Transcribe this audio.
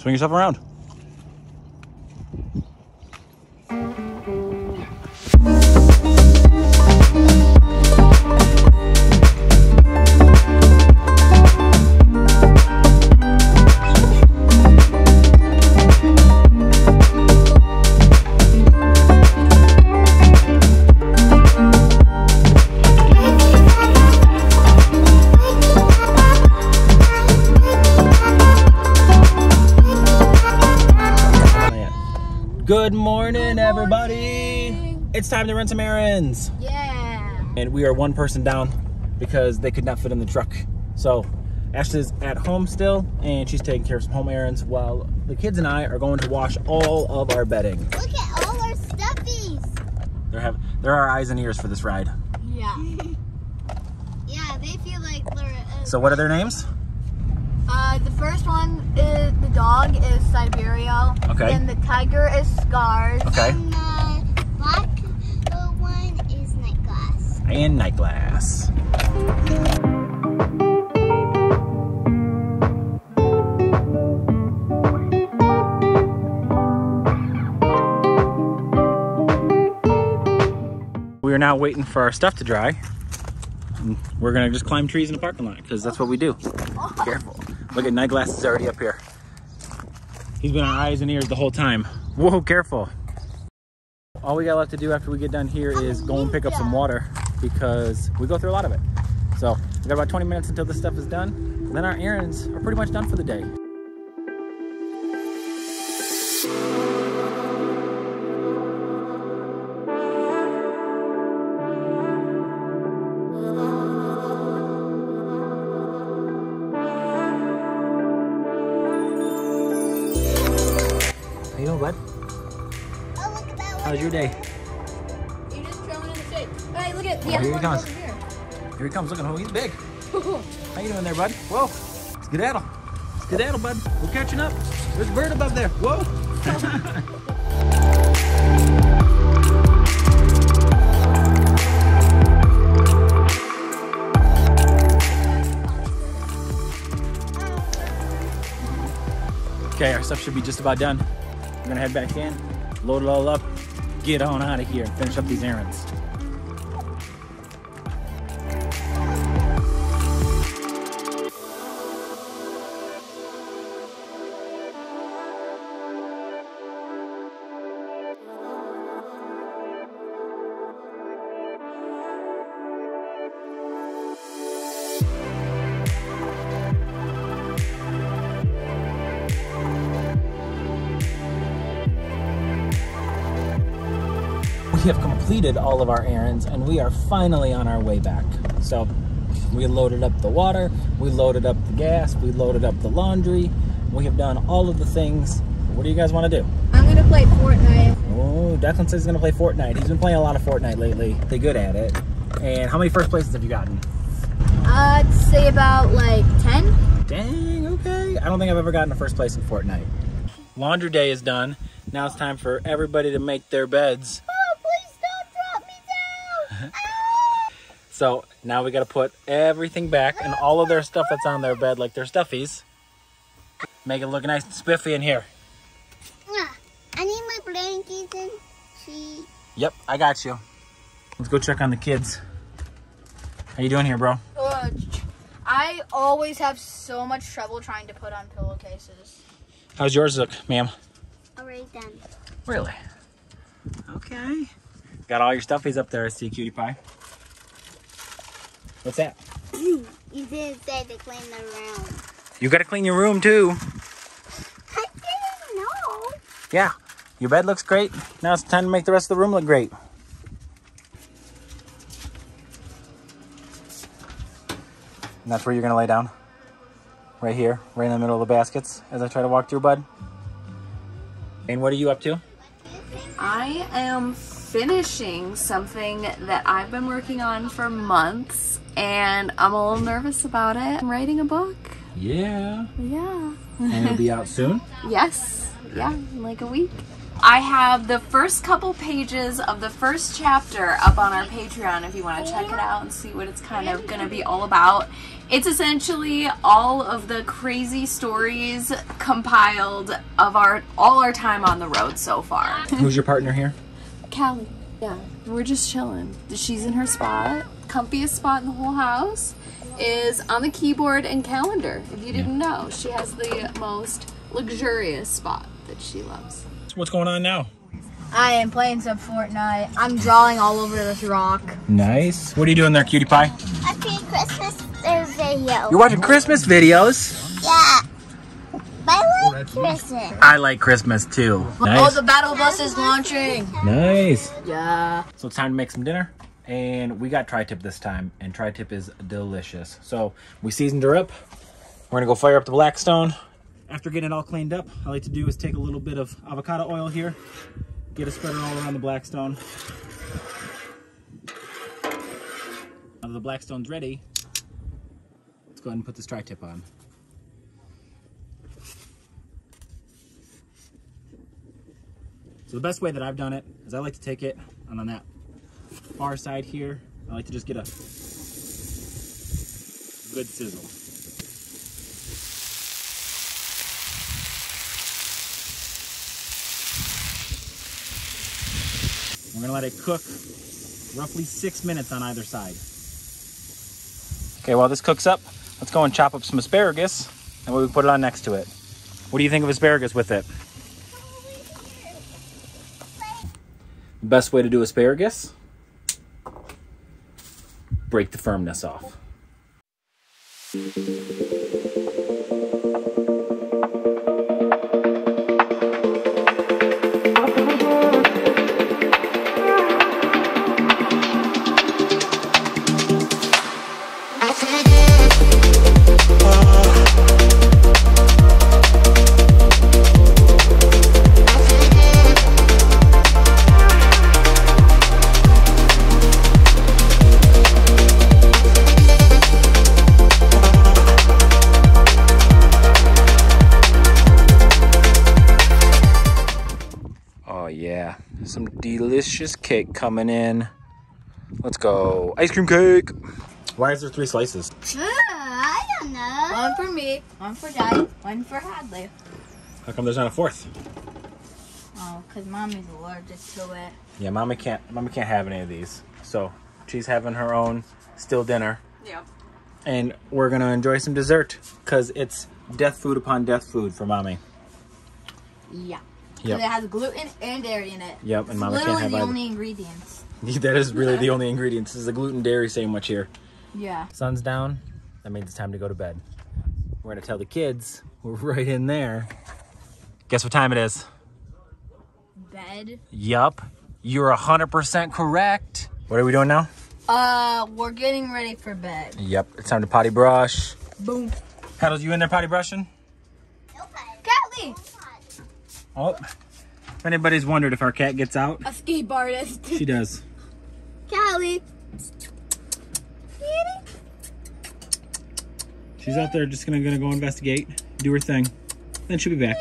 swing yourself around. Good morning, everybody. It's time to run some errands. Yeah. And we are one person down because they could not fit in the truck. So Ashley's at home still and she's taking care of some home errands while the kids and I are going to wash all of our bedding. Look at all our stuffies. There have there are eyes and ears for this ride. Yeah. yeah, they feel like they're. Uh, So what are their names? Uh, the first one is the dog is Siberia. Okay. And the tiger is Scars. Okay. And the black one is Night Glass. And night glass. We are now waiting for our stuff to dry. And We're gonna just climb trees in the parking lot because that's what we do. Careful. Look at night glass is already up here. He's been our eyes and ears the whole time. Whoa, careful. All we got left to do after we get done here is go and pick up some water because we go through a lot of it. So we got about 20 minutes until this stuff is done. And then our errands are pretty much done for the day. How's your day? You're just in the shade. Look at oh, the here other he one comes. over here. Here he comes. Look at oh, him. He's big. How you doing there, bud? Whoa. Skedaddle. Skedaddle, bud. We're catching up. There's a bird above there. Whoa. okay, our stuff should be just about done. We're gonna head back in, load it all up, get on out of here, and finish up these errands. We have completed all of our errands and we are finally on our way back. So we loaded up the water, we loaded up the gas, we loaded up the laundry. We have done all of the things. What do you guys want to do? I'm gonna play Fortnite. Oh, Declan says he's going to play Fortnite. He's been playing a lot of Fortnite lately. They're good at it. And how many first places have you gotten? I'd say about like 10. Dang, okay. I don't think I've ever gotten a first place in Fortnite. Laundry day is done. Now it's time for everybody to make their beds. So now we got to put everything back and all of their stuff that's on their bed, like their stuffies, make it look nice and spiffy in here. Ah, I need my blankets and sheets. Yep, I got you. Let's go check on the kids. How you doing here, bro? Uh, I always have so much trouble trying to put on pillowcases. How's yours look, ma'am? Already done. Really? Okay. Got all your stuffies up there, I see, cutie pie. What's that? You didn't say to clean the room. You got to clean your room too. I didn't know. Yeah, your bed looks great. Now it's time to make the rest of the room look great. And that's where you're gonna lay down. Right here, right in the middle of the baskets as I try to walk through, bud. And what are you up to? I am finishing something that I've been working on for months and I'm a little nervous about it. I'm writing a book. Yeah. Yeah. And it'll be out soon. Yes. Yeah, like a week. I have the first couple pages of the first chapter up on our Patreon if you want to check it out and see what it's kind of going to be all about. It's essentially all of the crazy stories compiled of our all our time on the road so far. Who's your partner here? Callie. Yeah, we're just chilling. She's in her spot. Comfiest spot in the whole house is on the keyboard and calendar. If you didn't know, she has the most luxurious spot that she loves. What's going on now? I am playing some Fortnite. I'm drawing all over this rock. Nice. What are you doing there, cutie pie? Happy Christmas uh, video. You're watching Christmas videos. Yeah. I like Christmas. I like Christmas too. Oh, the battle bus is launching. Nice. Yeah. So it's time to make some dinner. And we got tri-tip this time, and tri-tip is delicious. So we seasoned her up. We're gonna go fire up the blackstone. After getting it all cleaned up, all I like to do is take a little bit of avocado oil here, get a spreader all around the blackstone. Now that the blackstone's ready, let's go ahead and put this tri-tip on. So the best way that I've done it is I like to take it and on that far side here, I like to just get a good sizzle. We're gonna let it cook roughly six minutes on either side. Okay, while this cooks up, let's go and chop up some asparagus and we put it on next to it. What do you think of asparagus with it? Best way to do asparagus? Break the firmness off. Some delicious cake coming in. Let's go. Ice cream cake. Why is there three slices? Uh, I don't know. One for me, one for Daddy, one for Hadley. How come there's not a fourth? Oh, because Mommy's allergic to it. Yeah, Mommy can't. Mama can't have any of these. So she's having her own still dinner, Yep. and we're gonna enjoy some dessert because it's death food upon death food for Mommy. Yeah. Yep. It has gluten and dairy in it. Yep, and It's Mama can't literally have the either. only ingredients. that is really the only ingredients. This is a gluten dairy sandwich here. Yeah. Sun's down. That means it's time to go to bed. We're gonna tell the kids we're right in there. Guess what time it is? Bed. Yup. You're 100% correct. What are we doing now? Uh, we're getting ready for bed. Yep, it's time to potty brush. Boom. Paddles, you in there potty brushing? Callie, Oh, if anybody's wondered if our cat gets out, a ski artist. she does. Callie. She's out there just gonna, gonna go investigate, do her thing. Then she'll be back.